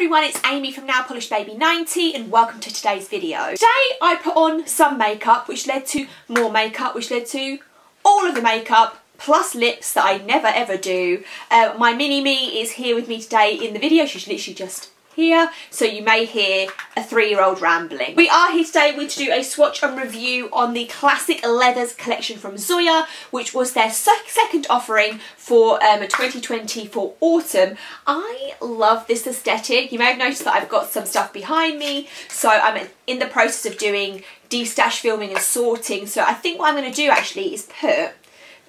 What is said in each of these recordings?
everyone, it's Amy from Nail Polish Baby 90 and welcome to today's video. Today I put on some makeup which led to more makeup which led to all of the makeup plus lips that I never ever do. Uh, my mini-me is here with me today in the video. She's literally just here, so you may hear a three-year-old rambling. We are here today to do a swatch and review on the Classic Leathers collection from Zoya, which was their second offering for um, 2020 for autumn. I love this aesthetic. You may have noticed that I've got some stuff behind me, so I'm in the process of doing destash filming and sorting, so I think what I'm going to do actually is put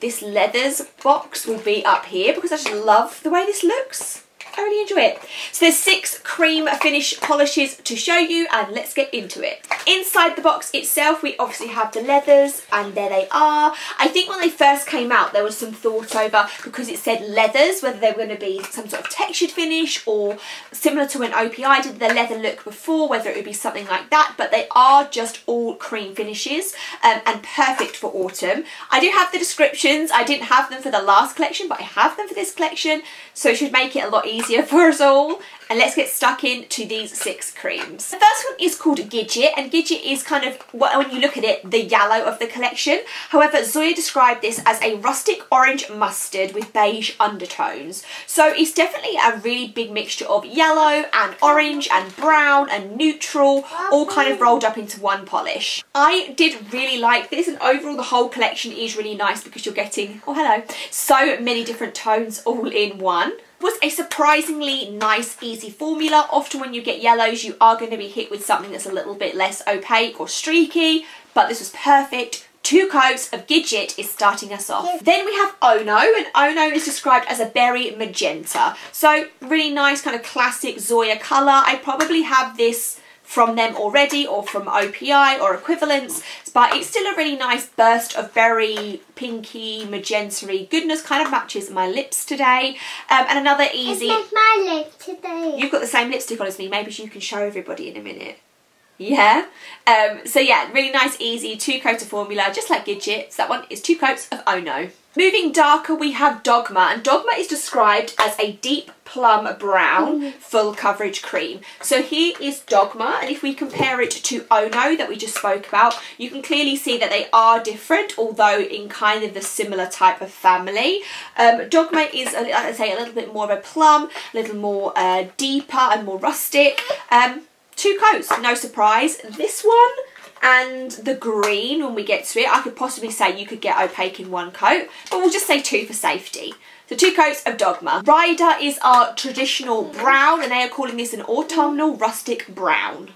this leathers box will be up here because I just love the way this looks. I really enjoy it. So there's six cream finish polishes to show you and let's get into it. Inside the box itself we obviously have the leathers and there they are. I think when they first came out there was some thought over because it said leathers whether they were going to be some sort of textured finish or similar to when OPI did the leather look before whether it would be something like that but they are just all cream finishes um, and perfect for autumn. I do have the descriptions. I didn't have them for the last collection but I have them for this collection so it should make it a lot easier easier for us all. And let's get stuck into these six creams. The first one is called Gidget, and Gidget is kind of, when you look at it, the yellow of the collection. However, Zoya described this as a rustic orange mustard with beige undertones. So it's definitely a really big mixture of yellow and orange and brown and neutral, all kind of rolled up into one polish. I did really like this, and overall the whole collection is really nice because you're getting, oh hello, so many different tones all in one was a surprisingly nice, easy formula. Often when you get yellows, you are going to be hit with something that's a little bit less opaque or streaky, but this was perfect. Two coats of Gidget is starting us off. Yes. Then we have Ono, and Ono is described as a berry magenta. So really nice kind of classic Zoya colour. I probably have this from them already or from OPI or equivalents but it's still a really nice burst of very pinky magenta goodness kind of matches my lips today. Um, and another easy it's my lips today. You've got the same lipstick on as me. Maybe you can show everybody in a minute. Yeah? Um, so yeah really nice easy two coat of formula just like Gidget. So that one is two coats of Ono Moving darker, we have Dogmar, and Dogmar is described as a deep plum brown mm. full coverage cream. So here is Dogmar, and if we compare it to Ono that we just spoke about, you can clearly see that they are different, although in kind of the similar type of family. Um, Dogmar is, like I say, a little bit more of a plum, a little more uh, deeper and more rustic. Um, two coats, no surprise. This one and the green when we get to it. I could possibly say you could get opaque in one coat, but we'll just say two for safety. So two coats of Dogmar. Ryder is our traditional brown and they are calling this an autumnal rustic brown.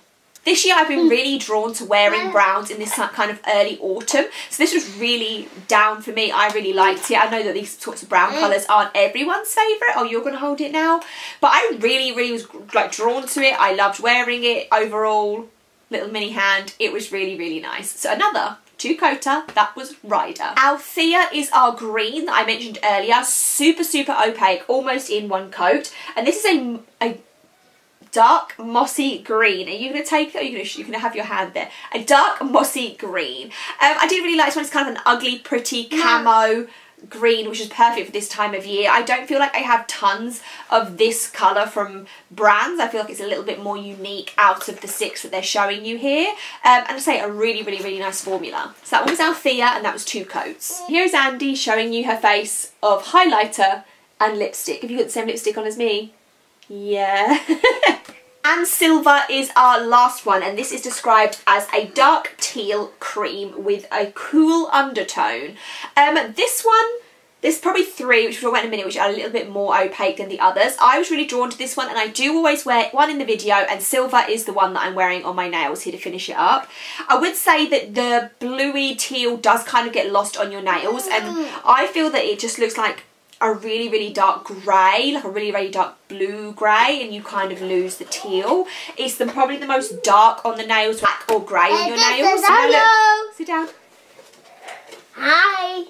This year I've been hmm. really drawn to wearing browns in this kind of early autumn. So this was really down for me. I really liked it. I know that these sorts of brown mm. colours aren't everyone's favourite. Oh, you're going to hold it now? But I really, really was like drawn to it. I loved wearing it overall little mini hand. It was really, really nice. So another two coater, that was Ryder. Althea is our green that I mentioned earlier. Super, super opaque, almost in one coat. And this is a, a dark mossy green. Are you going to take that? Are you going to, you're going to have your hand there? A dark mossy green. Um, I did really like this one. It's kind of an ugly, pretty camo green which is perfect for this time of year. I don't feel like I have tons of this colour from brands. I feel like it's a little bit more unique out of the six that they're showing you here. Um, and I say a really, really, really nice formula. So that one was Althea and that was two coats. Here's Andy showing you her face of highlighter and lipstick. Have you got the same lipstick on as me? Yeah. And Sylva is our last one and this is described as a dark teal cream with a cool undertone. Um, this one, there's probably three, which we'll talk about in a minute, which are a little bit more opaque than the others. I was really drawn to this one and I do always wear one in the video and Sylva is the one that I'm wearing on my nails here to finish it up. I would say that the bluey teal does kind of get lost on your nails and mm. I feel that it just looks like a really, really dark grey, like a really, really dark blue grey, and you kind of lose the teal. It's the, probably the most dark on the nails, black or grey on your nails. Hello. Sit down. Hi.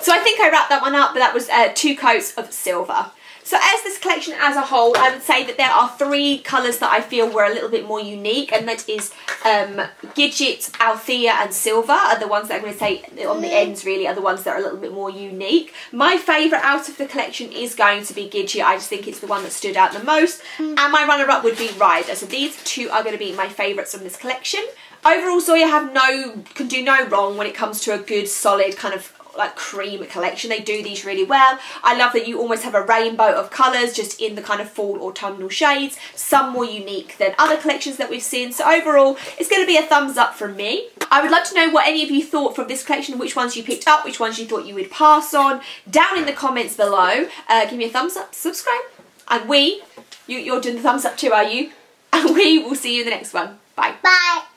So I think I wrapped that one up, but that was uh, two coats of Sylva. So as this collection as a whole, I would say that there are three colours that I feel were a little bit more unique, and that is um, Gidget, Althea and Sylva are the ones that I'm going to say on the ends really are the ones that are a little bit more unique. My favourite out of the collection is going to be Gidget. I just think it's the one that stood out the most. And my runner-up would be Ryder. So these two are going to be my favourites from this collection. Overall, Zoya have no can do no wrong when it comes to a good, solid kind of like cream collection. They do these really well. I love that you almost have a rainbow of colours just in the kind of fall autumnal shades. Some more unique than other collections that we've seen. So overall, it's going to be a thumbs up from me. I would love to know what any of you thought from this collection, which ones you picked up, which ones you thought you would pass on. Down in the comments below, uh, give me a thumbs up, subscribe. And we, you, you're doing the thumbs up too, are you? And we will see you in the next one. Bye. Bye.